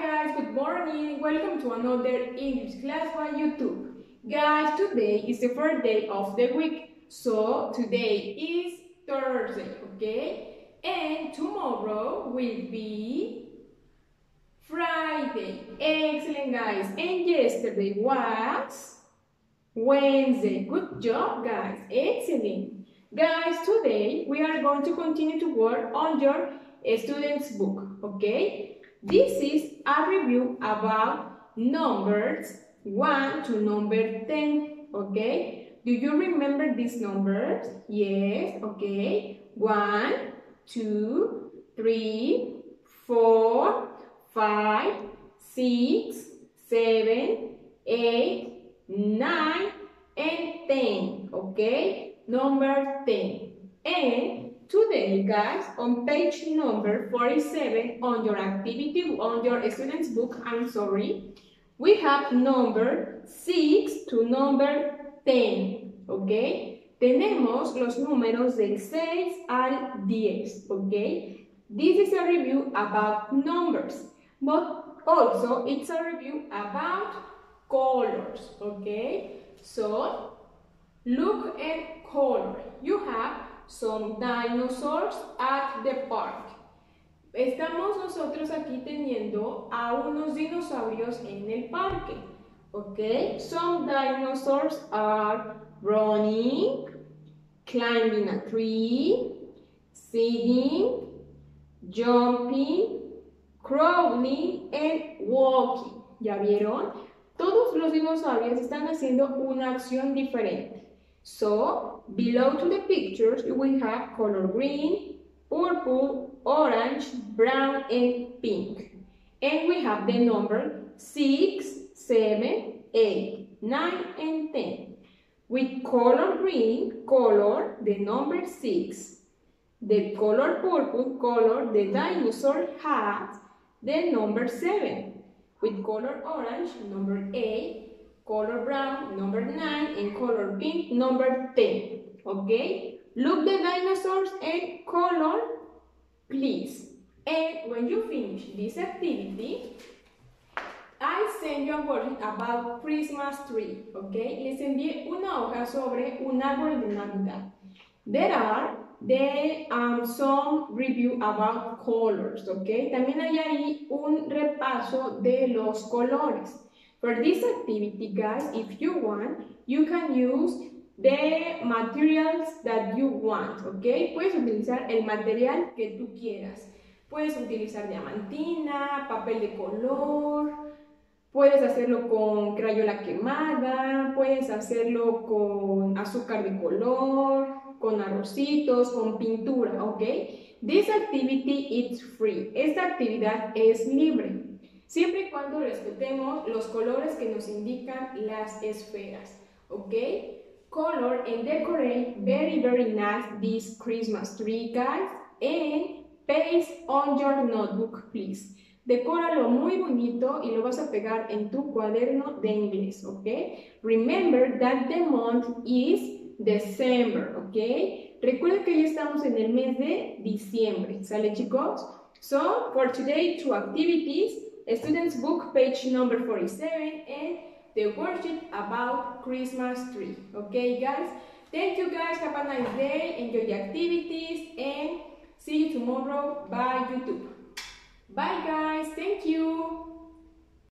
Guys, good morning. Welcome to another English class by YouTube. Guys, today is the first day of the week. So today is Thursday, okay? And tomorrow will be Friday. Excellent guys. And yesterday was Wednesday. Good job guys. Excellent. Guys, today we are going to continue to work on your student's book, okay? This is a review about numbers 1 to number 10, okay? Do you remember these numbers? Yes, okay. 1, 2, 3, 4, 5, 6, 7, 8, 9, and 10, okay? Number 10. And Today, guys, on page number 47 on your activity, on your student's book, I'm sorry, we have number 6 to number 10, ¿ok? Tenemos los números del 6 al 10, ¿ok? This is a review about numbers, but also it's a review about colors, ¿ok? So, look at color. You have some dinosaurs at the park. Estamos nosotros aquí teniendo a unos dinosaurios en el parque. Okay, some dinosaurs are running, climbing a tree, sitting, jumping, crawling and walking. ¿Ya vieron? Todos los dinosaurios están haciendo una acción diferente. So, below to the pictures, we have color green, purple, orange, brown, and pink. And we have the number 6, 7, 8, 9, and 10. With color green, color the number 6. The color purple, color the dinosaur has the number 7. With color orange, number 8 color brown, number 9, and color pink, number 10. Okay? Look the dinosaurs and color, please. And when you finish this activity, I send you a worksheet about Christmas tree, okay? Les envié una hoja sobre un árbol de Navidad. There are the, um, some review about colors, okay? También hay ahí un repaso de los colores. For this activity, guys, if you want, you can use the materials that you want, ¿ok? Puedes utilizar el material que tú quieras. Puedes utilizar diamantina, papel de color, puedes hacerlo con crayola quemada, puedes hacerlo con azúcar de color, con arrocitos, con pintura, ¿ok? This activity is free. Esta actividad es libre siempre y cuando respetemos los colores que nos indican las esferas, ¿ok? Color and decorate very very nice this Christmas tree, guys, and paste on your notebook, please. Decóralo muy bonito y lo vas a pegar en tu cuaderno de inglés, ¿ok? Remember that the month is December, ¿ok? Recuerda que ya estamos en el mes de diciembre, ¿sale chicos? So, for today, two activities. Student's book, page number 47, and the worksheet about Christmas tree. Okay, guys? Thank you, guys. Have a nice day. Enjoy the activities, and see you tomorrow by YouTube. Bye, guys. Thank you.